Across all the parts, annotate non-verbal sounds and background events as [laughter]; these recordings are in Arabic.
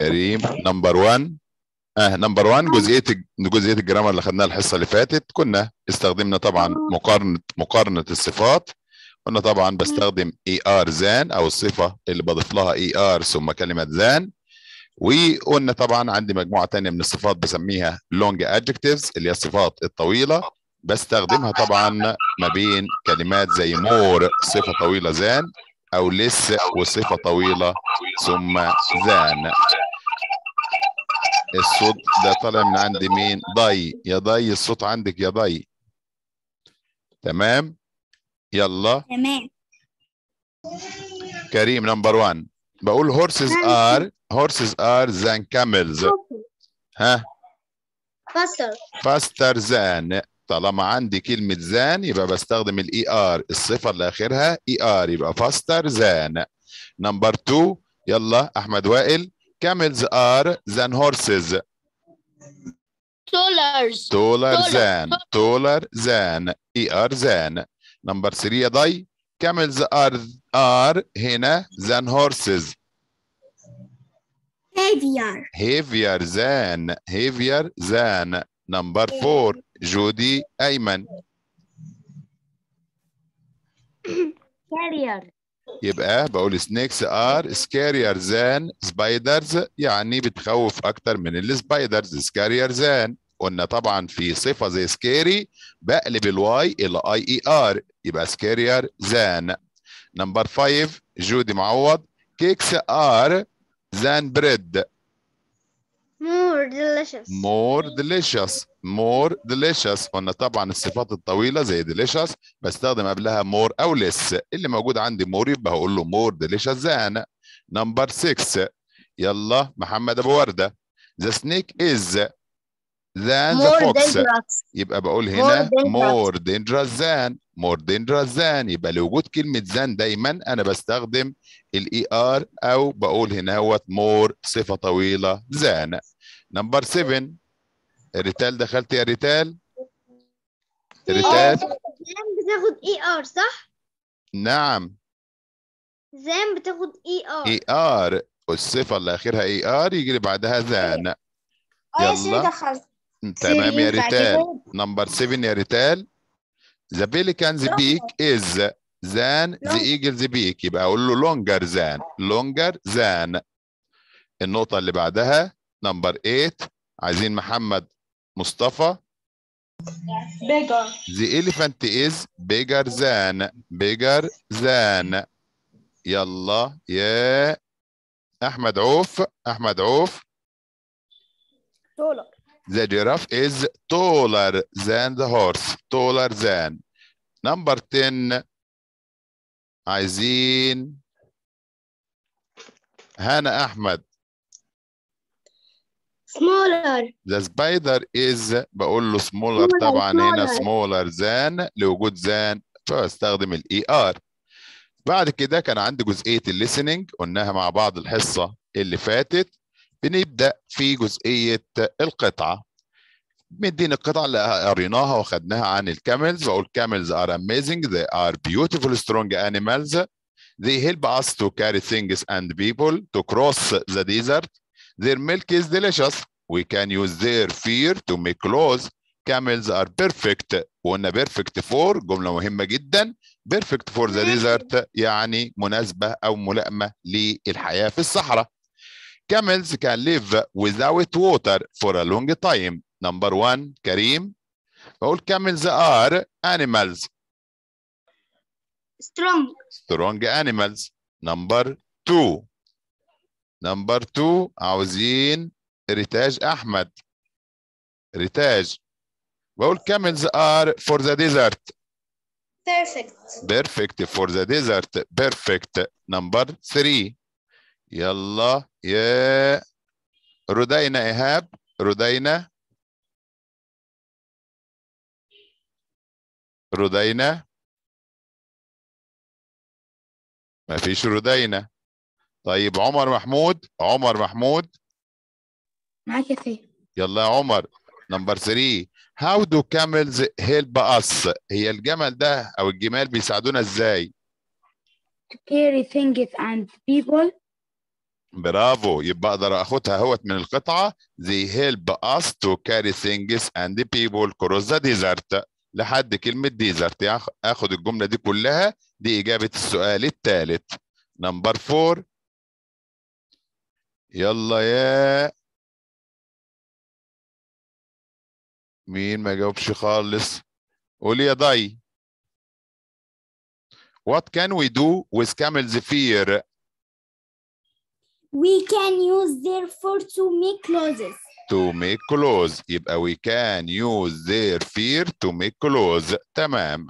كريم. number 1 آه number 1 جزئية جزئية ال grammar اللي خدناها الحصة اللي فاتت. كنا استخدمنا طبعا مقارنة مقارنة الصفات. قلنا طبعا بستخدم er than أو الصفة اللي بضيف لها er ثم كلمة than وقلنا طبعا عندي مجموعة ثانية من الصفات بسميها long adjectives اللي هي الصفات الطويلة. بستخدمها طبعا ما بين كلمات زي more صفة طويلة than أو less وصفة طويلة ثم than الصوت ده طالع من عند مين؟ ضي. يا ضي الصوت عندك يا ضي. تمام؟ يلا. تمام. كريم number 1 بقول horses are horses are than camels. ها؟ فصل faster than طالما عندي كلمة than يبقى بستخدم ال er الصفة اللي آخرها er يبقى faster than نمبر 2 يلا أحمد وائل. camels are than horses dollars taller Taller. than taller than اي ار than نمبر 3 يا ضي camels are are هنا than horses heavier heavier than heavier than number 4 جودي ايمن carrier يبقى بقول snakes are scarier than spiders يعني بتخوف أكتر من ال spiders scarier than. قلنا طبعا في صفة زي scary بقلب ال y إلى ier يبقى scarier than. number 5 جودي معوض cakes are than bread. More delicious more delicious more delicious قلنا طبعا الصفات الطويله زي delicious بستخدم قبلها more أو less اللي موجود عندي more يبقى هقول له more delicious than number 6 يلا محمد ابو ورده the snake is than the more fox. dangerous. يبقى بقول هنا dangerous. more dangerous than more dangerous than. يبقى لوجود كلمة than دايما أنا بستخدم ال er أو بقول هنا هوت more صفة طويلة than. number 7 ريتال دخلت يا ريتال؟ ريتال. زين بتاخد er صح؟ نعم. زين بتاخد er er والصفة اللي آخرها er يجي لي بعدها than. يلا. دخلت. تمام يا ريتال number 7 يا ريتال The pelican's beak is than the eagle's beak يبقى أقول له longer than longer than النقطة اللي بعدها نمبر 8 عايزين محمد مصطفى bigger The elephant is bigger than bigger than يلا يا احمد عوف احمد عوف taller The giraffe is taller than the horse. Taller than. Number 10 عايزين هنا أحمد. smaller The spider is بقول له smaller Smaller, طبعا هنا smaller. smaller than لوجود than فاستخدم ال er. بعد كده كان عندي جزئية ال listening قلناها مع بعض الحصة اللي فاتت. بنبدأ في جزئية القطعة. مديني القطع اللي قريناها وخدناها عن ال camels بقول camels are amazing they are beautiful strong animals They help us to carry things and people to cross the desert their milk is delicious we can use their fur to make clothes camels are perfect وقلنا perfect for جمله مهمة جدا. perfect for the desert يعني مناسبة أو ملائمة للحياة في الصحراء. camels can live without water for a long time number one كريم بقول camels are animals strong strong animals number two number two عاوزين ريتاج احمد ريتاج بقول camels are for the desert perfect perfect for the desert perfect number three يلا يا ردينا إيهاب ردينا ردينا ما فيش ردينا طيب عمر محمود عمر محمود. معاك يا سيد يلا يا عمر نمبر 3 how do camels help us هي الجمل ده أو الجمال بيساعدونا إزاي؟ To carry things and people. برافو. يبقى أقدر أخدها اهوت من القطعة. They help us to carry things and people cross the desert. لحد كلمة desert. يعني أخد الجملة دي كلها. دي إجابة السؤال الثالث. Number four يلا يا. مين ما جاوبش خالص؟ قول يا ضي What can we do with camel's fur? We can use their fur to make clothes. To make clothes. يبقى we can use fear to make clothes. تمام.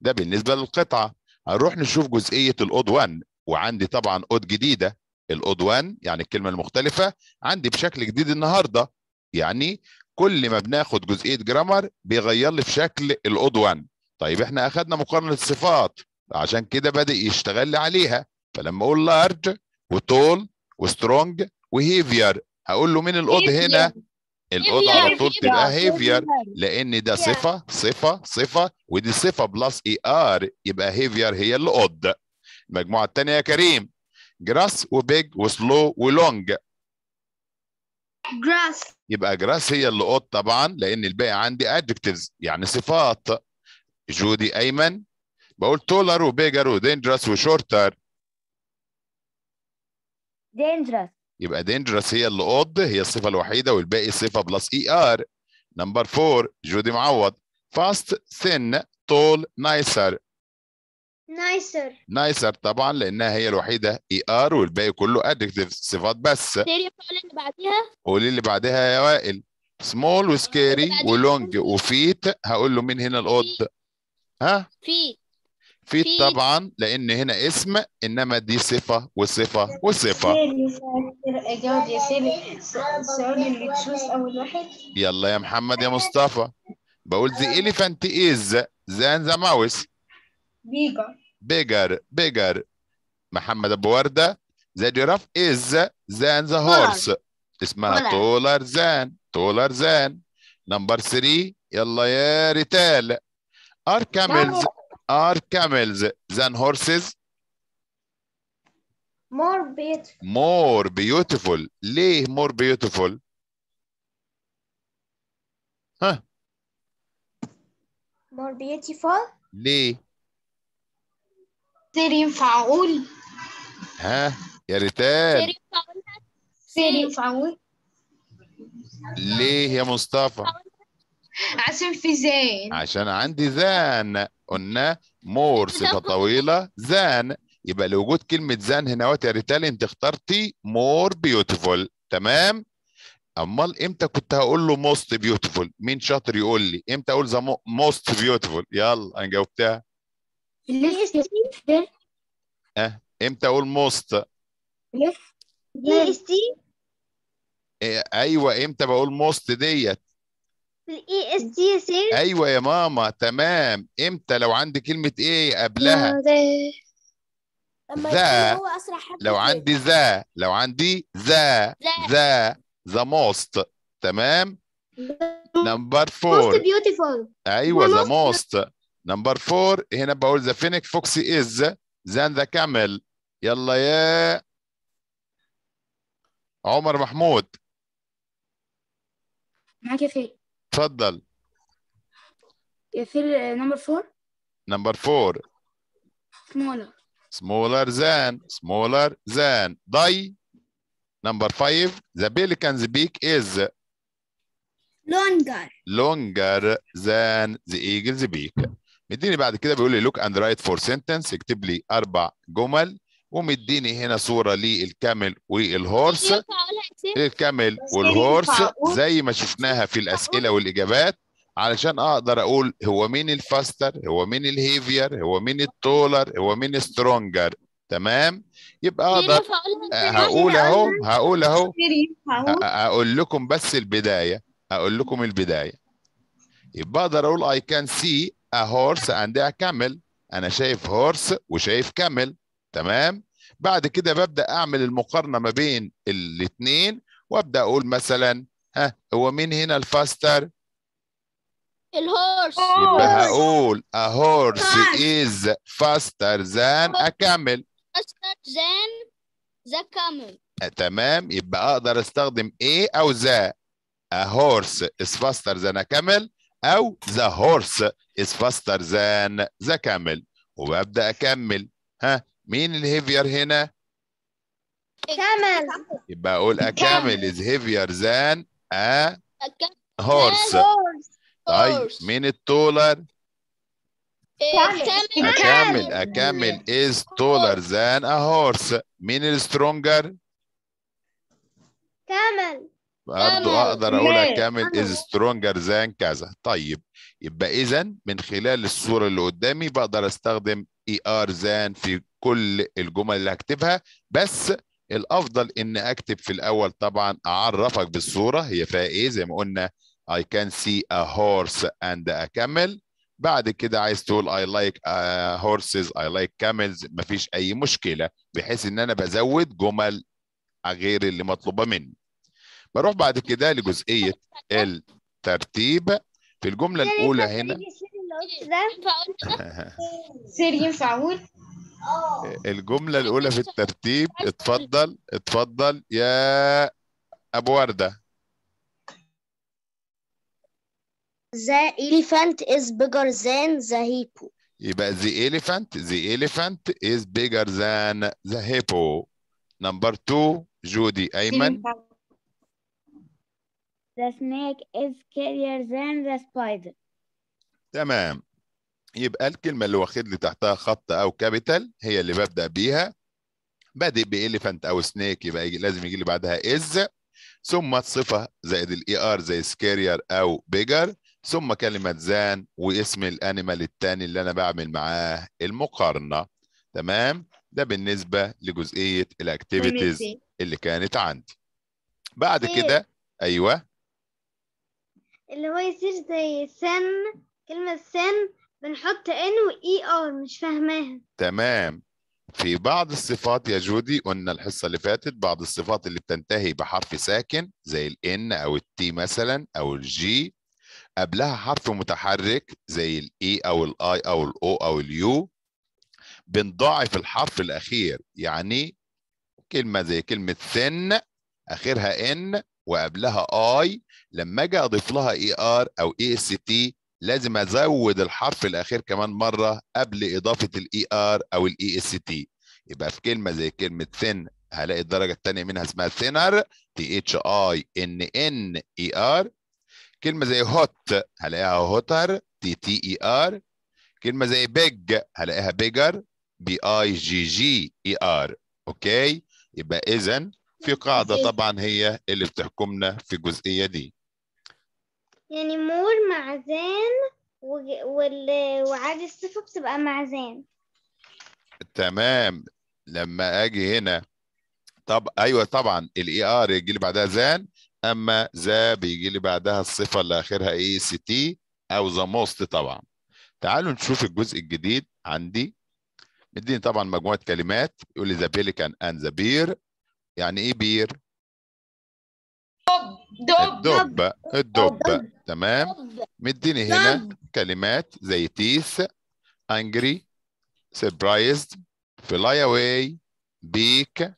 ده بالنسبة للقطعة. هنروح نشوف جزئية الأود 1 وعندي طبعا أود جديدة. الأود 1 يعني الكلمة المختلفة. عندي بشكل جديد النهاردة. يعني كل ما بناخد جزئية جرامر بيغير لي في شكل الأود 1 طيب إحنا أخدنا مقارنة الصفات. عشان كده بدأ يشتغل لي عليها. فلما أقول large و tall و strong و heavier هقول له مين ال odd هنا؟ ال odd على طول تبقى heavier لأن ده صفة صفة صفة ودي صفة plus ER يبقى heavier هي اللي المجموعة الثانية يا كريم. grass و big و slow و long grass. يبقى grass هي اللي طبعا لأن الباقي عندي adjectives يعني صفات. جودي ايمن بقول taller و bigger و dangerous و shorter Dangerous. يبقى dangerous هي اللي odd هي الصفة الوحيدة والباقي صفة plus ER number 4 جودي معوض. fast thin tall nicer nicer. nicer طبعا لأنها هي الوحيدة ER والباقي كله adjective صفات بس. الفعل اللي بعديها. قولي اللي بعدها يا وائل. small و scary و long و fat هقول له مين هنا ال odd ها؟ في. طبعا لأن هنا اسم إنما دي صفة وصفة وصفة. اجاوب يا سيري السؤال اللي تشوز اول واحد يلا يا محمد يا مصطفى. بقول the elephant is than the mouse بيجا bigger bigger محمد أبو وردة. the giraffe is than the horse اسمها taller than taller than نمبر 3 يلا يا ريتال are camels are camels than horses? More beautiful. More beautiful. ليه more beautiful? ها more beautiful? ليه؟ سيري ينفع أقول ها يا الفعل سيري ينفع أقول ليه يا مصطفى؟ عشان في than. عشان عندي than قلنا more صفة [laughs] طويلة than يبقى لوجود كلمة than هنا وقت يا ريتال انت اخترتي more beautiful تمام؟ أمال إمتى كنت هقول له most beautiful مين شاطر يقول لي؟ إمتى أقول the most beautiful يلا أنا جاوبتها. إمتى أقول most تي أيوه إمتى بقول most ديت؟ ال EST يا sir أيوه يا ماما تمام. إمتى؟ لو عندي كلمة إيه قبلها؟ the. حد لو عندي the لو عندي the the. the most. تمام؟ number most four. beautiful. أيوه ذا most. موست. Number four هنا بقول the fennec fox is than the camel. يلا يا عمر محمود. معاك يا فيل. اتفضل يا فيل نمبر فور نمبر فور سمولر smaller than smaller than ضي نمبر فايف the pelican's beak is لونجر longer than the eagle's beak مديني بعد كده بيقول لي look and write for sentence اكتب لي اربع جمل ومديني هنا صورة للكامل والهورس. الكامل والهورس زي ما شفناها في الأسئلة والإجابات. علشان أقدر أقول هو مين ال faster هو مين ال heavier هو مين ال taller هو مين stronger. تمام؟ يبقى أقدر؟ هقول أهو هقول أهو. أقول؟ لكم بس البداية. أقول لكم البداية. يبقى أقدر أقول I can see a horse and a camel. أنا شايف هورس وشايف كامل تمام؟ بعد كده ببدأ أعمل المقارنة ما بين الاثنين وأبدأ أقول مثلا ها هو مين هنا الفاستر؟ الهورس. يبقى هقول a horse Fast. is faster than a camel. Faster than the camel. تمام؟ يبقى أقدر أستخدم a أو the a horse is faster than a camel أو the horse is faster than the camel. وببدا أكمل ها مين ال heavier هنا؟ كمل يبقى أقول a camel is heavier than a أكمل. horse طيب مين ال taller أكمل أكمل is taller than a horse. مين السترونجر؟ كمل برضه أقدر أقول لا. أكمل is stronger than كذا. طيب. يبقى إذا من خلال الصورة اللي قدامي بقدر أستخدم ER than في كل الجمل اللي هكتبها بس الأفضل إن أكتب في الأول طبعا أعرفك بالصورة. هي فيها إيه؟ زي ما قلنا I can see a horse and a camel. بعد كده عايز تقول I like uh, horses I like camels. مفيش أي مشكلة بحيث إن أنا بزود جمل غير اللي مطلوبة مني. بروح بعد كده لجزئية الترتيب. في الجملة الأولى هنا ده؟ [laughs] ينفع أقول؟ سير أقول الجملة الأولى في الترتيب اتفضل اتفضل يا أبو وردة. The elephant is bigger than the hippo. يبقى the elephant the elephant is bigger than the hippo. Number two جودي sir أيمن The snake is scarier than the spider. تمام. يبقى الكلمة اللي واخد لي تحتها خط أو capital هي اللي ببدأ بيها. بادئ ب elephant أو snake يبقى يجي لازم يجي لي بعدها is ثم الصفة زائد ال ER زي scarier أو bigger ثم كلمة than واسم ال animal التاني اللي أنا بعمل معاه المقارنة. تمام؟ ده بالنسبة لجزئية ال activities اللي كانت عندي. بعد؟ كده أيوه. اللي هو يا sir زي thin كلمة thin بنحط N و ER مش فاهماها. تمام. في بعض الصفات يا جودي قلنا الحصة اللي فاتت بعض الصفات اللي بتنتهي بحرف ساكن زي ال N أو ال T مثلا أو ال G قبلها حرف متحرك زي الاي أو الاي أو الاو أو اليو بنضاعف الحرف الأخير يعني كلمة زي كلمة thin أخرها N وقبلها I لما أجي أضيف لها ER أو EST لازم أزود الحرف الأخير كمان مرة قبل إضافة ال ER أو ال EST يبقى في كلمة زي كلمة thin هلاقي الدرجة الثانية منها اسمها thinner T H I N N E R كلمة زي hot هلاقيها hotter T T E R كلمة زي big هلاقيها bigger B I G G E R okay يبقى اذا في قاعدة طبعا هي اللي بتحكمنا في الجزئيه دي. يعني more مع than وج- وال... وعادي الصفة بتبقى مع than تمام. لما آجي هنا طب أيوه طبعا ال E R يجي لي بعدها than أما the بيجي لي بعدها الصفة اللي آخرها E S T أو the most طبعا. تعالوا نشوف الجزء الجديد عندي. مديني طبعا مجموعة كلمات. يقول لي The pelican and the bear. يعني إيه bear دب الدب الدب تمام. مديني هنا كلمات زي teeth انجري surprised fly away beak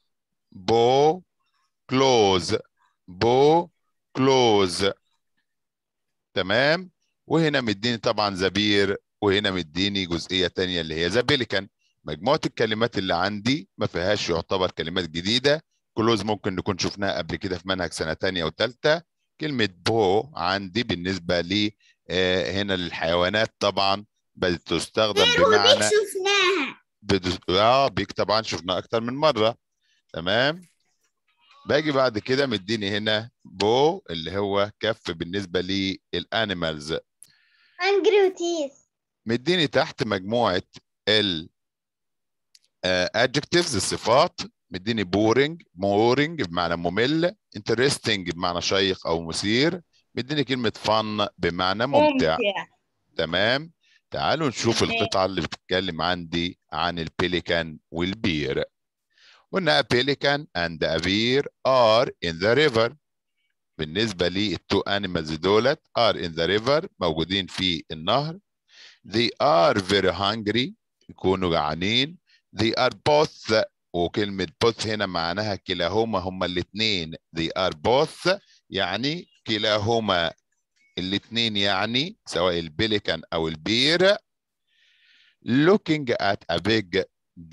bow close. Bow close. تمام. وهنا مديني طبعا زبير وهنا مديني جزئية تانية اللي هي زبيليكان. مجموعة الكلمات اللي عندي ما فيهاش يعتبر كلمات جديدة. كلوز ممكن نكون شفناها قبل كده في منهج سنة تانية وتالتة. كلمة بو عندي بالنسبة لي آه، هنا للحيوانات طبعا بتستخدم بمعنى شفناها. بدس... آه beak طبعا شفناه أكتر من مرة. تمام؟ باجي بعد كده مديني هنا paw اللي هو كف بالنسبة لل animals angry و teeth مديني تحت مجموعة ال adjectives الصفات. مديني boring boring بمعنى ممل interesting بمعنى شيق أو مثير مديني كلمة fun بمعنى ممتع. تمام؟ تعالوا نشوف تمام. القطعة اللي بتتكلم عندي عن ال pelican وال bear. قلنا and a bear are in the river. بالنسبة لي ال two animals دولت are in the river موجودين في النهر. They are very hungry يكونوا جعانين. They are both وكلمة both هنا معناها كلاهما هما الاثنين. They are both يعني كلاهما الاثنين يعني سواء البليكان أو البير looking at a big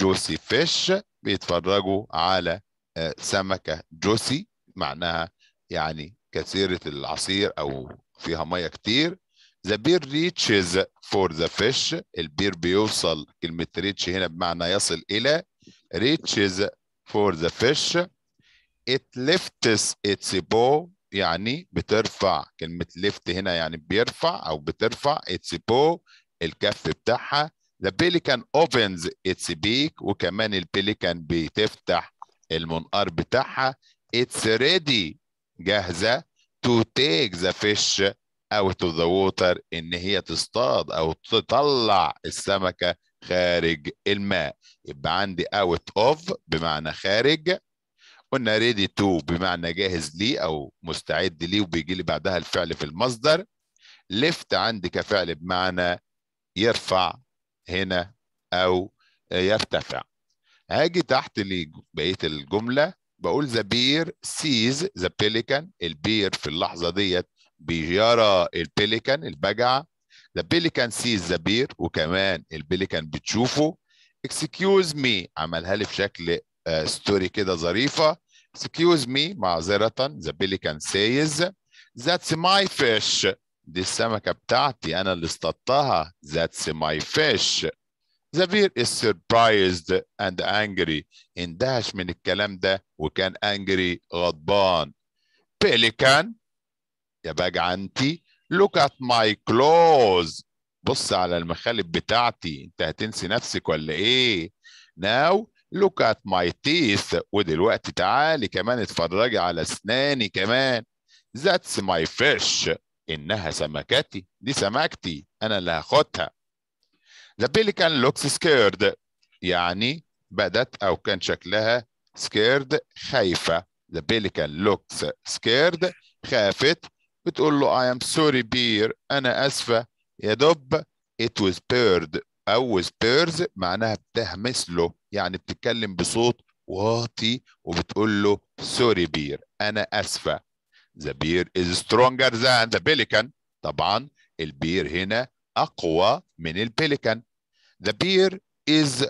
juicy fish. بيتفرجوا على آه، سمكة جوسي معناها يعني كثيرة العصير أو فيها مية كتير. The beer reaches for the fish. البير بيوصل كلمة reach هنا بمعنى يصل إلى reaches for the fish it lifts its bow يعني بترفع كلمة lift هنا يعني بيرفع أو بترفع its bow الكف بتاعها. The pelican opens its beak وكمان البليكان بتفتح المنقار بتاعها. It's ready جاهزة to take the fish out of the water إن هي تصطاد أو تطلع السمكة خارج الماء. يبقى عندي out of بمعنى خارج. قلنا ready to بمعنى جاهز ليه أو مستعد ليه وبيجي لي بعدها الفعل في المصدر. lift عندي كفعل بمعنى يرفع هنا أو يرتفع. هاجي تحت بقية الجملة بقول the bear sees the pelican. البير في اللحظة ديت بيرى البليكان البجعة. The pelican sees the bear وكمان ال pelican بتشوفه excuse me عملها لي في شكل story كده ظريفة excuse me معذرة the pelican says that's my fish دي السمكة بتاعتي أنا اللي اصطدتها that's my fish The bear is surprised and angry اندهش من الكلام ده وكان angry غضبان Pelican يا بجعنتي look at my clothes. بص على المخالب بتاعتي. انت هتنسي نفسك ولا إيه؟ Now look at my teeth. ودلوقتي تعالي كمان اتفرجي على اسناني كمان. That's my fish. إنها سمكتي. دي سمكتي أنا اللي هاخدها. The pelican looks scared. يعني بدت أو كان شكلها scared خايفة. The pelican looks scared خافت. بتقول له I am sorry bear أنا أسفة يا دب it was bird أو whispers معناها بتهمس له يعني بتتكلم بصوت واطي وبتقول له sorry bear أنا أسفة The bear is stronger than the pelican طبعا البير هنا أقوى من البليكان The bear is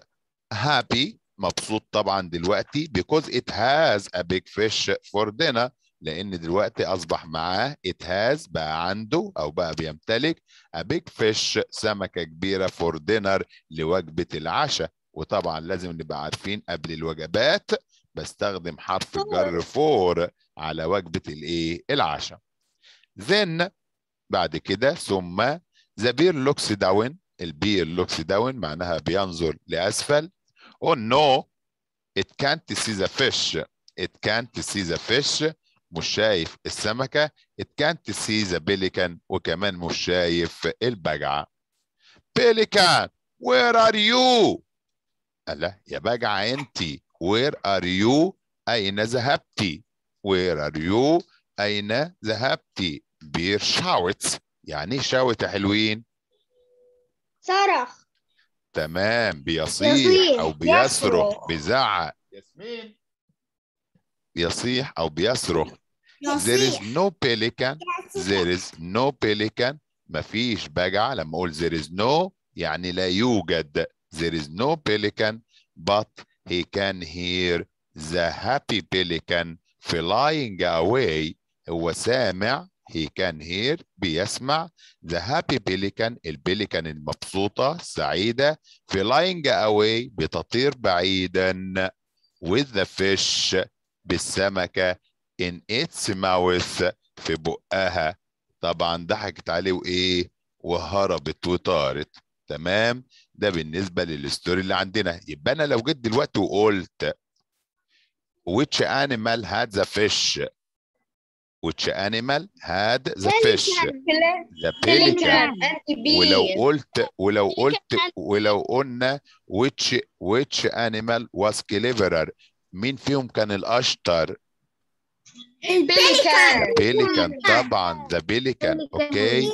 happy مبسوط طبعا دلوقتي because it has a big fish for dinner لأن دلوقتي أصبح معاه it has بقى عنده أو بقى بيمتلك a big fish سمكة كبيرة for dinner لوجبة العشاء. وطبعا لازم نبقى عارفين قبل الوجبات بستخدم حرف الجر for على وجبة الإيه؟ العشاء. Then بعد كده ثم the bear looks down. البير looks down معناها بينظر لأسفل. Oh no it can't see the fish. It can't see the fish. مش شايف السمكة it can't see the pelican وكمان مش شايف البجعة. Pelican where are you ألا يا بجعة أنت where are you أين ذهبتي where are you أين ذهبتي بير شاوت يعني شاوت يا حلوين. صرخ. تمام بيصيح يصيح، أو بيصرخ يصرخ. بيزعق ياسمين. بيصيح أو بيصرخ. There is no pelican there is no pelican مفيش بجعة لما أقول there is no يعني لا يوجد there is no pelican but he can hear the happy pelican flying away هو سامع he can hear بيسمع the happy pelican البليكان المبسوطة السعيدة flying away بتطير بعيدا with the fish بالسمكة in its mouth في بقها. طبعا ضحكت عليه وإيه؟ وهربت وطارت تمام؟ ده بالنسبة لل story اللي عندنا. يبقى أنا لو جيت دلوقتي وقلت which animal had the fish which animal had the fish? The pelican ولو قلت ولو قلت ولو قلنا which which animal was cleverer مين فيهم كان الأشطر؟ ال pelican pelican طبعا the pelican okay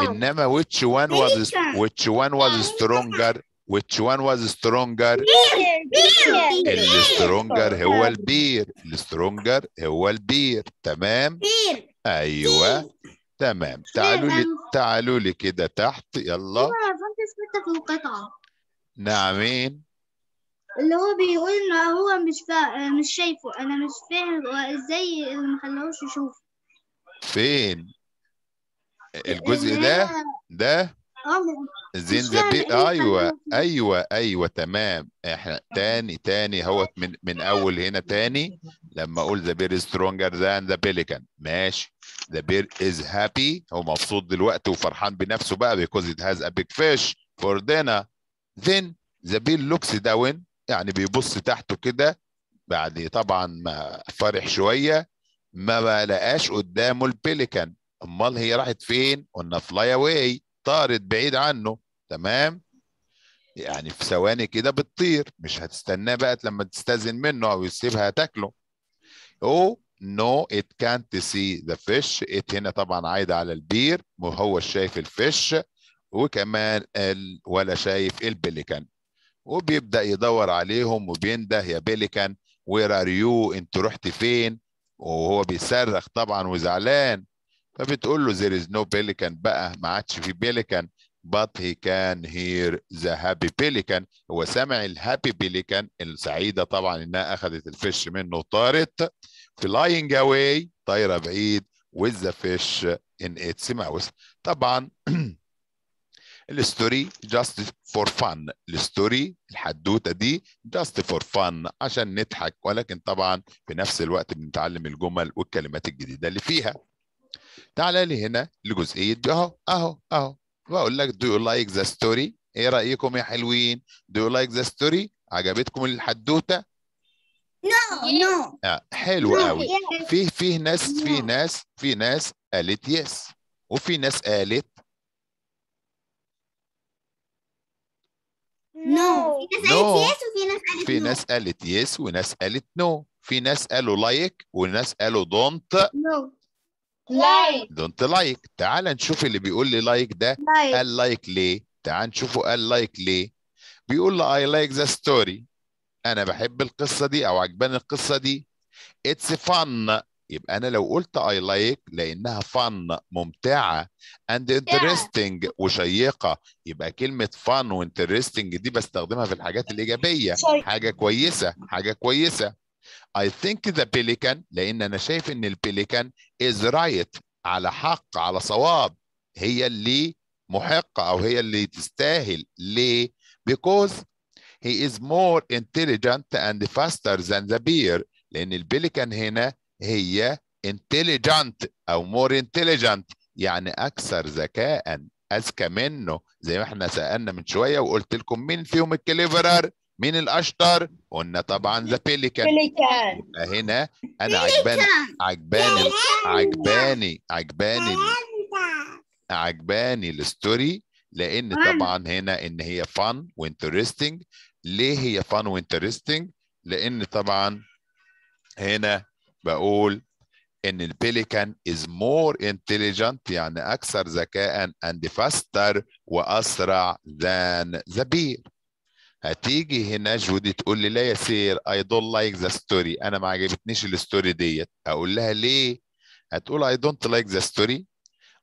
إنما which one was which one was stronger? Which one was stronger? السترونجر هو البير. السترونجر هو البير. تمام؟ أيوه. تمام. تعالوا لي تعالوا لي كده تحت. يلا. نعمين اللي هو بيقول إن هو مش فا... مش شايفه. أنا مش فاهم إزاي اللي مخلوش يشوف فين؟ الجزء ده؟ ده؟ بي إيه اللي أيوه. أيوه أيوه تمام. إحنا تاني تاني هو من من أول هنا تاني. لما أقول the bear stronger than the pelican ماشي. The bear is happy هو مبسوط دلوقتي وفرحان بنفسه بقى because it has a big fish for dinner. Then the bear looks down يعني بيبص تحته كده بعد طبعا ما فرح شوية ما لقاش قدامه ال pelican أمال هي راحت فين؟ قلنا fly away طارت بعيد عنه. تمام؟ يعني في ثواني كده بتطير. مش هتستناه بقى لما تستأذن منه أو يسيبها تاكله. أو نو ات كانت سي ذا فيش ات هنا طبعا عايدة على ال bear. وهو شايف ال fish. وكمان ولا شايف ال pelican. وبيبدأ يدور عليهم وبينده يا pelican where are you انت رحت فين؟ وهو بيصرخ طبعا وزعلان. فبتقول له there is no pelican. بقى ما عادش في pelican but he can hear the happy pelican. هو سمع ال happy pelican السعيدة طبعا إنها أخذت ال fish منه وطارت. Flying away طايرة بعيد with the fish in its mouth. طبعا ال story just for fun. ال story الحدوتة دي just for fun عشان نضحك ولكن طبعا في نفس الوقت بنتعلم الجمل والكلمات الجديدة اللي فيها. تعالى لي هنا لجزئية دي. أهو أهو أهو. بقول لك do you like the story? إيه رأيكم يا حلوين؟ Do you like the story? عجبتكم الحدوتة؟ No آه حلو قوي. في في ناس في ناس في ناس قالت yes وفي ناس قالت no في ناس No. قالت yes وفي ناس قالت في no. ناس قالت yes وناس قالت no في ناس قالوا like وناس قالوا don't no like don't like تعال نشوف اللي بيقول لي like ده like قال like ليه تعال نشوفه قال like ليه بيقول له I like the story. أنا بحب القصة دي أو عجباني القصة دي it's fun. يبقى أنا لو قلت I like لأنها fun ممتعة and interesting وشيقة يبقى كلمة fun و interesting دي بستخدمها في الحاجات الإيجابية. حاجة كويسة حاجة كويسة. I think the pelican لأن أنا شايف إن البليكان is right على حق على صواب هي اللي محقه أو هي اللي تستاهل. ليه؟ because he is more intelligent and faster than the bear. لأن ال pelican هنا هي intelligent أو more intelligent يعني أكثر ذكاء أذكى منه. زي ما إحنا سألنا من شوية وقلت لكم مين فيهم ال cleverer مين الأشطر؟ قلنا طبعا the pelican هنا أنا عجباني عجباني عجباني عجباني عجباني ال story لأن. طبعا هنا إن هي fun و interesting ليه هي fun و interesting لأن طبعا هنا بقول إن ال pelican is more intelligent يعني أكثر ذكاء and faster وأسرع than the bear. هتيجي هنا جودي تقول لي لا يا sir I don't like the story. أنا ما عجبتنيش ال story ديت. أقول لها ليه؟ هتقول I don't like the story.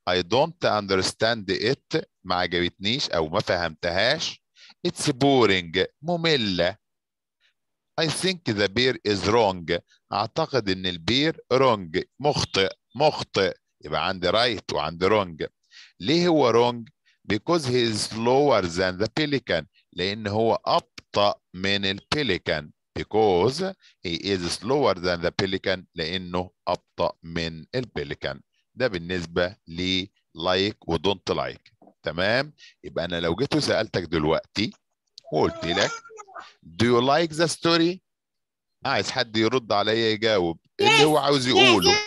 I don't understand it. ما عجبتنيش أو ما فهمتهاش. It's boring. مملة. I think the bear is wrong. أعتقد إن البير wrong. مخطئ مخطئ. يبقى عندي right وعندي wrong. ليه هو wrong because he is slower than the pelican. لأن هو أبطأ من البيليكان because he is slower than the pelican. لأنه أبطأ من ال pelican ده بالنسبة ل like و don't like. تمام؟ يبقى أنا لو جيت وسألتك دلوقتي وقلت لك. Do you like the story? عايز حد يرد عليا يجاوب. إيه اللي هو عاوز يقوله.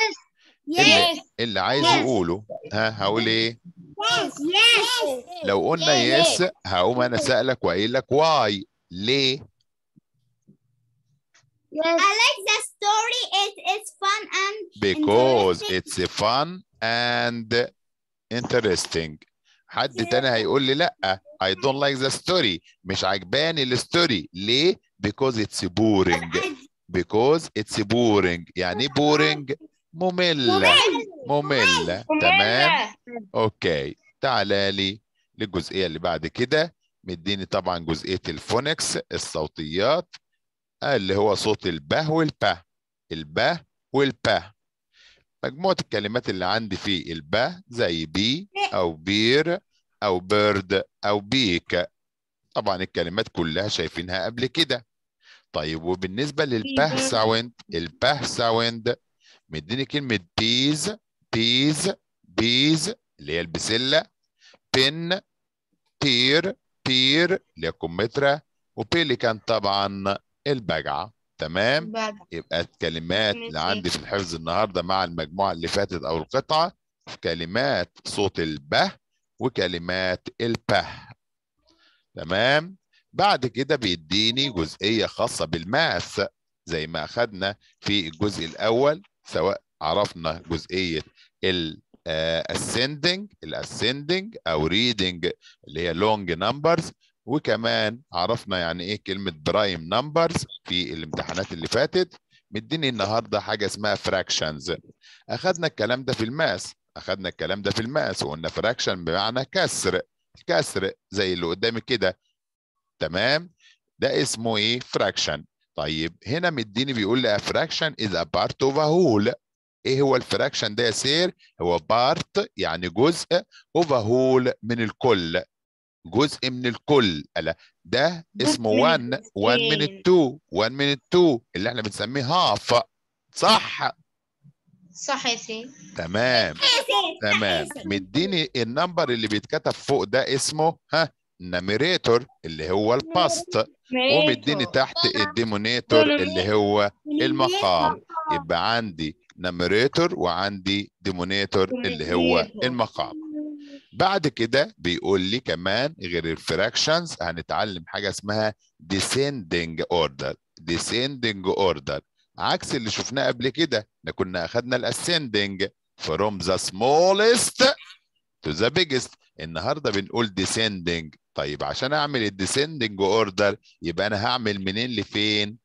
اللي, اللي عايز Yes. يقوله. ها هقول إيه؟ yes yes لو قلنا yes هقوم أنا سألك وقايل لك why ليه؟ yes I like the story. It is fun and because it's fun and interesting. حد تاني هيقول لي لأ. I don't like the story. مش عجباني ال story ليه؟ because it's boring. because it's boring. يعني boring مملة مملة تمام؟ okay تعالى لي للجزئية اللي بعد كده. مديني طبعا جزئية ال phonics الصوتيات اللي هو صوت البه والبه. البه والبه. مجموعة الكلمات اللي عندي في البه زي bee أو bear أو bird أو beak. طبعا الكلمات كلها شايفينها قبل كده. طيب وبالنسبة للبه sound البه sound مديني كلمة peas peas peas اللي هي البسلة pen pear pear اللي هي الكمثرى و pelican طبعا البجعة. تمام؟ يبقى الكلمات اللي عندي في الحفظ النهارده مع المجموعة اللي فاتت أو القطعة كلمات صوت البه وكلمات البه تمام؟ بعد كده بيديني جزئية خاصة بال math زي ما اخذنا في الجزء الأول سواء عرفنا جزئية ال ascending ال ascending أو reading اللي هي long numbers. وكمان عرفنا يعني إيه كلمة prime numbers في الامتحانات اللي فاتت. مديني النهارده حاجة اسمها fractions أخذنا الكلام ده في ال math. أخذنا الكلام ده في ال math وقلنا fraction بمعنى كسر. كسر زي اللي قدامي كده. تمام؟ ده اسمه إيه؟ fraction طيب هنا مديني بيقول لي fraction is a part of a whole إيه هو ال fraction ده يا sir؟ هو part يعني جزء of whole من الكل. جزء من الكل. ألا ده اسمه 1 1 من 2 1 من 2 اللي إحنا بنسميه half صح. صح يا سيدي تمام. تمام. مديني ال number اللي بيتكتب فوق ده اسمه ها numerator اللي هو البسط ومديني تحت ال denominator اللي هو المقام. يبقى عندي numerator وعندي denominator اللي هو المقام. بعد كده بيقول لي كمان غير ال fractions هنتعلم حاجة اسمها descending order. Descending order. عكس اللي شفناه قبل كده. إحنا كنا اخذنا ال ascending from the smallest to the biggest. النهارده بنقول descending. طيب عشان أعمل ال descending order يبقى أنا هعمل منين لفين؟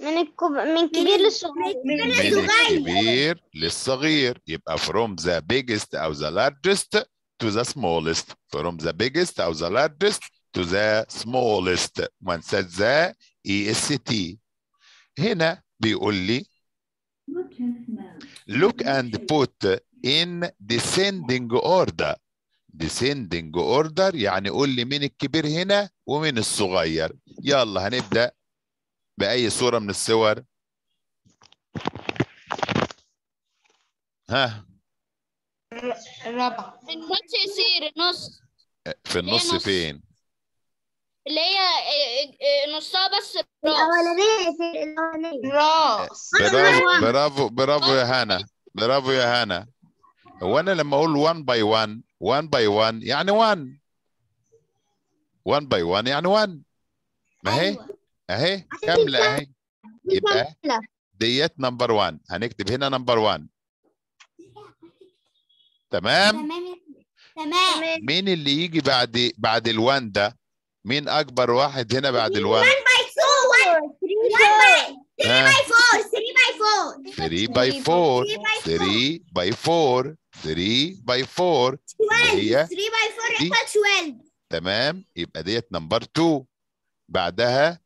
من الكب... من كبير للصغير من الكبير للصغير يبقى from the biggest أو the largest to the smallest from the biggest أو the largest to the smallest ننساش the EST هنا بيقول لي look and put in descending order descending order يعني قول لي مين الكبير هنا ومين الصغير يلا هنبدأ بأي صورة من الصور؟ ها. الرابعة النص يصير النص في النص نص. فين؟ اللي هي إيه، إيه، نصها بس يا سيدي الأولانية. راس. برافو برافو برافو يا هنا برافو يا هنا هو أنا لما أقول 1 by 1 1 by 1 يعني 1 1 by 1 يعني 1 ما هي؟ اهي كامله اهي يبقى. ديت number 1 هنكتب هنا number 1 تمام تمام مين اللي يجي بعد بعد ال1 ده مين اكبر واحد هنا بعد ال1 باي 2 1 by 3 ها by 4 3 by 4 3 by 4 3 باي 4 3 by 4 اللي هي 3 by 4 دي. equals 12 تمام يبقى ديت number 2 بعدها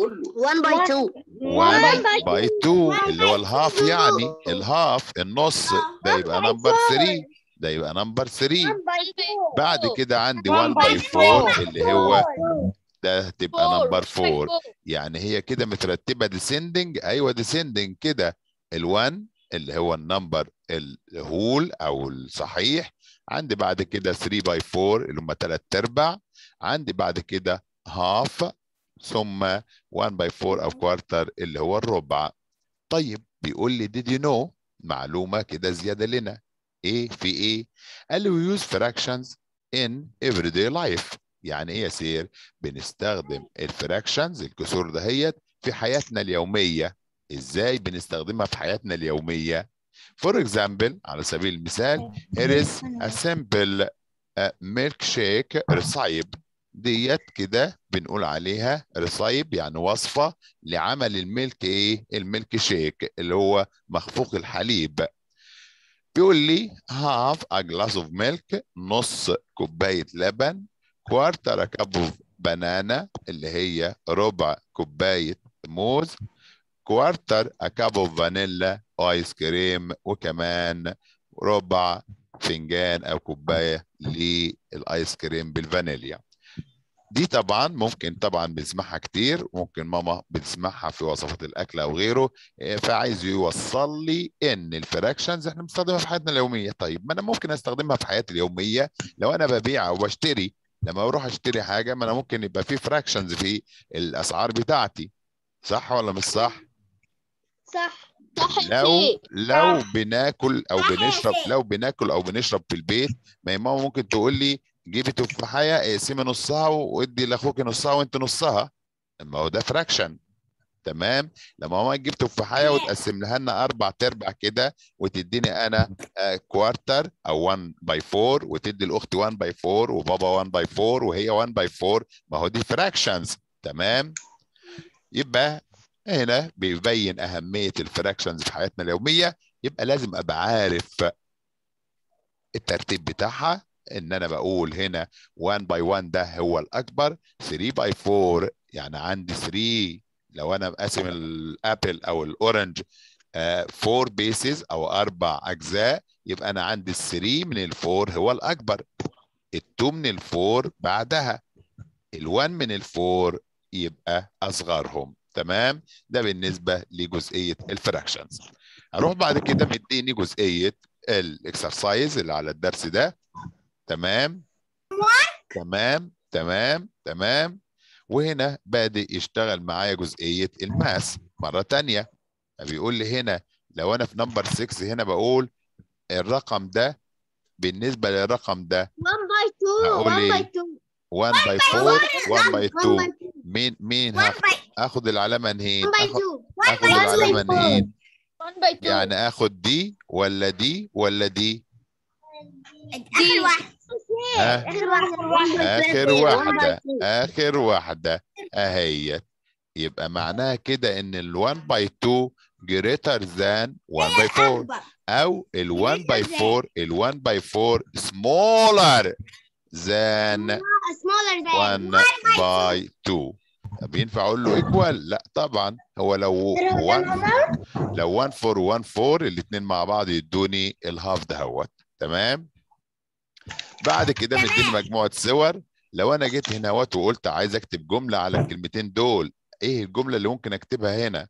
1 by 2 1 by 2 اللي هو ال half يعني ال half النص. ده يبقى number 3 ده يبقى number 3 بعد كده عندي 1 by 4 اللي هو ده هتبقى number 4 يعني هي كده مترتبة descending أيوه descending كده. ال1 اللي هو ال number ال whole أو الصحيح. عندي بعد كده 3 by 4 اللي هم 3 أرباع. عندي بعد كده half ثم 1 by 4 أو quarter اللي هو الربع. طيب بيقول لي did you know معلومة كده زيادة لنا. إيه في إيه قال لي we use fractions in everyday life. يعني إيه يا سير؟ بنستخدم الفراكشنز الكسور دهيت في حياتنا اليومية. إزاي بنستخدمها في حياتنا اليومية؟ For example على سبيل المثال it is a simple uh, milkshake رصيب ديت كده بنقول عليها رصيب يعني وصفة لعمل الميلك إيه؟ الميلك شيك اللي هو مخفوق الحليب. بيقول لي half a glass of milk نص كوباية لبن a cup of banana اللي هي ربع كوباية موز a cup of vanilla ايس كريم وكمان ربع فنجان أو كوباية للآيس كريم بالفانيليا. دي طبعا ممكن طبعا بنسمعها كتير ممكن ماما بتسمعها في وصفات الأكل أو غيره إيه، فعايز يوصل لي إن ال fractions إحنا بنستخدمها في حياتنا اليومية. طيب ما أنا ممكن أستخدمها في حياتي اليومية. لو أنا ببيع أو بشتري لما بروح أشتري حاجة ما أنا ممكن يبقى في fractions في الأسعار بتاعتي. صح ولا مش صح؟ صح. صح لو لو بناكل أو بنشرب. لو بناكل أو بنشرب في البيت ما هي ماما ممكن تقول لي جيبي تفاحية اقسمي نصها وادي لاخوك نصها وأنت نصها. ما هو ده fraction تمام؟ لما ماما تجيب تفاحية وتقسم لها لنا أربع ارباع كده وتديني أنا quarter أو 1 by 4 وتدي لأختي 1 by 4 وبابا 1 by 4 وهي 1 by 4 ما هو دي fractions تمام؟ يبقى هنا بيبين أهمية ال fractions في حياتنا اليومية. يبقى لازم أبقى عارف الترتيب بتاعها. إن أنا بقول هنا 1 by 1 ده هو الأكبر. 3 by 4 يعني عندي 3 لو أنا مقسم ال apple أو ال orange 4 pieces أو أربع أجزاء يبقى أنا عندي ال 3 من ال four هو الأكبر. ال 2 من ال four بعدها. ال 1 من ال four يبقى أصغرهم. تمام؟ ده بالنسبة لجزئية ال fractions هروح بعد كده مديني جزئية ال exercise اللي على الدرس ده. تمام؟ تمام تمام تمام. وهنا بادئ يشتغل معايا جزئية ال math مرة تانية. بيقول لي هنا لو أنا في number 6 هنا بقول الرقم ده بالنسبة للرقم ده 1 by 2 هقول 1 إيه؟ by 2 1 by 4 1 by 2 1 مين مين 1 هاخد, اخد العلامة منين 1 by اخد, 2 اخد العلامة منين 1 by 2 يعني آخد دي ولا دي ولا دي؟ آخر واحد. آخر واحدة آخر واحدة. آخر واحدة اهيت يبقى معناها كده إن ال 1 by 2 greater than 1 by 4 أكبر. أو ال 1 by greater than. 4 ال 1 by 4 smaller than smaller than. 1 by 2 طب ينفع أقول له equal لا طبعا. هو لو 1 لو 1 4 1 4 الاثنين مع بعض يدوني ال half دهوت تمام؟ بعد كده مديني مجموعة صور. لو أنا جيت هنا وقلت عايز أكتب جملة على الكلمتين دول إيه الجملة اللي ممكن أكتبها هنا؟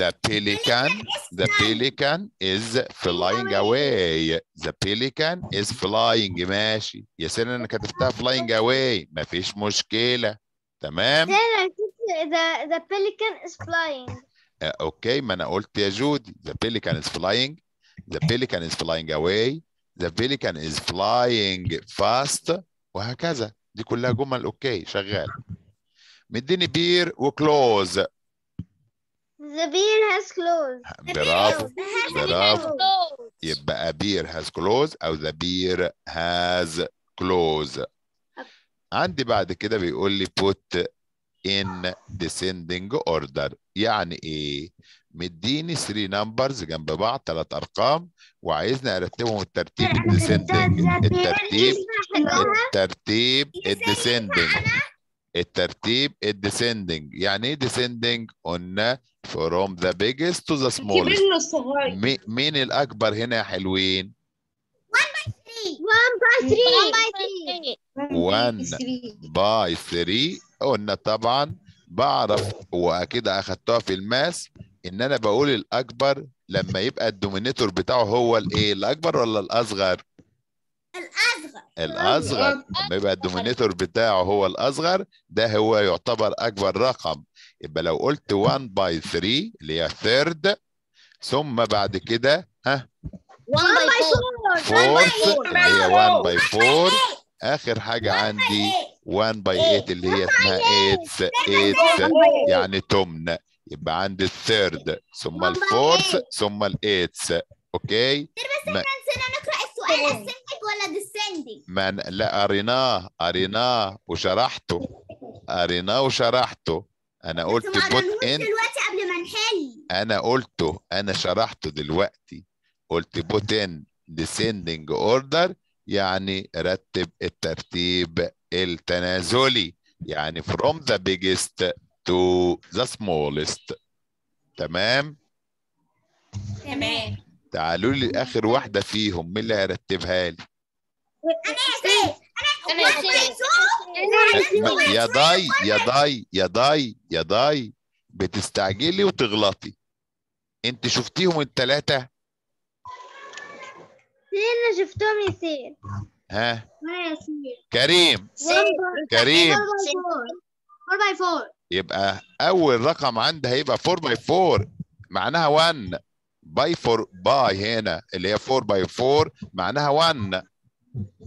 The pelican, the pelican is flying. away. The pelican is flying. ماشي. يا سيدي أنا كتبتها flying away. مفيش مشكلة. تمام؟ the the pelican is flying. آه، okay. ما أنا قلت يا جودي. The pelican is flying. the pelican is flying away the pelican is flying fast وهكذا دي كلها جمل اوكي شغال مديني بير وكلوز the beer has closed برافو برافو Close. يبقى a beer has clothes او the beer has clothes عندي بعد كده بيقول لي put in descending order يعني ايه مديني 3 numbers جنب بعض ثلاث أرقام وعايزني أرتبهم الترتيب ال descending الترتيب الترتيب ال descending الترتيب ال descending يعني إيه descending قلنا from the biggest to the smallest. كبرنا الصغير مي- مين الأكبر هنا يا حلوين؟ 1 by 3 1 by 3 1 by 3 قلنا طبعا بعرف وأكيد أخدتها في ال math. إن أنا بقول الأكبر لما يبقى ال denominator بتاعه هو الإيه؟ الأكبر ولا الأصغر؟ الأصغر. الأصغر. لما يبقى ال denominator بتاعه هو الأصغر ده هو يعتبر أكبر رقم. يبقى لو قلت 1 by 3 اللي هي third ثم بعد كده ها؟ 1 by 4 fourth اللي هي 1 by 4 آخر حاجة عندي 1 by 8 اللي هي اسمها 8 8 يعني تمن. يبقى عندي ال third ثم ال fourth ثم ال eighths okay؟ ما, نسينا نقرأ السؤال ascending ولا descending ما ن- لا قريناه قريناه وشرحته. قريناه وشرحته. أنا قلت ما put in دلوقتي قبل ما نحل أنا قلته أنا شرحته دلوقتي. قلت put in descending order يعني رتب الترتيب التنازلي. يعني from the biggest to the smallest تمام تمام تعالوا لي اخر واحدة فيهم مين اللي هيرتبها لي أنا يا سيدي ما- يا ضاي يا ضاي يا ضاي يا ضاي بتستعجلي وتغلطي انت شفتيهم الثلاثه أنا شفتهم يصير ها وأنا يصير كريم كريم 4 باي 4 يبقى أول رقم عندها هيبقى 4 باي 4 معناها 1 باي 4 باي هنا اللي هي 4 باي 4 معناها 1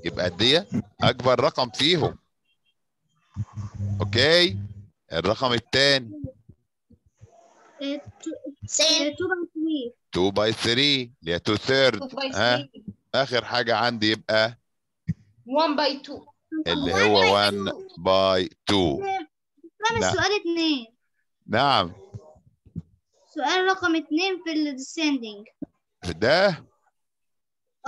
يبقى دي أكبر رقم فيهم. أوكي الرقم الثاني 2 same by 3 2 by 3 اللي هي 2 third ها؟ آخر حاجة عندي يبقى 1 by 2 اللي هو 1 by 2 كان لا. السؤال اتنين. نعم. سؤال رقم اتنين في ال descending ده؟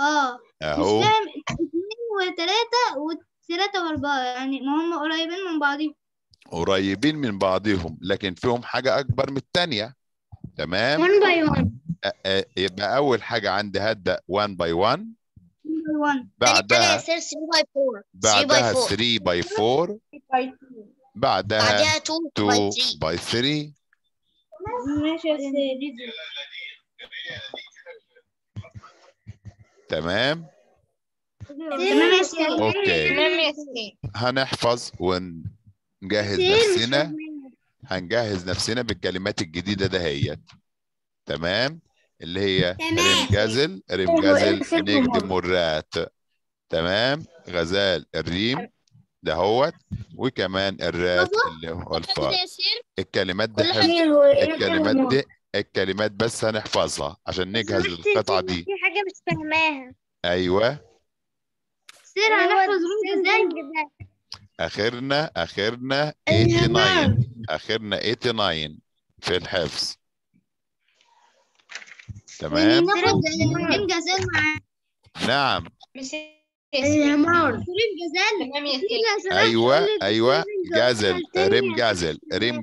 آه. مش اهو فاهم. اتنين وتلاتة وتلاتة وأربعة. يعني ما هم قريبين من بعضهم قريبين من بعضهم لكن فيهم حاجة أكبر من الثانية تمام؟ 1 by 1 أ- أ- يبقى أول حاجة عندي هبدأ 1 by 1 1 بعدها يصير 3 by 4 3 باي بعدها 4 3 by 4 by 2 بعدها بعدها 2 by 2 3 by 3 ماشي يا سيدي. تمام؟ أوكي. هنحفظ ونجهز نفسنا. هنجهز نفسنا بالكلمات الجديدة دهيت تمام؟ اللي هي. ريم جازل ريم جازل نجد مرات. تمام؟ غزال الريم. دهوت وكمان الرات اللي هو الفار. الكلمات دي الكلمات دي الكلمات بس هنحفظها عشان نجهز في- دي. في حاجة مش فاهماها. أيوه. سير هنحفظ روم إزاي؟ آخرنا آخرنا 89 آخرنا 89 في الحفظ. تمام؟ نعم. ريم يا سيدي. لو سمحت أيوه أيوه ريم جازل ريم جازل ريم جازل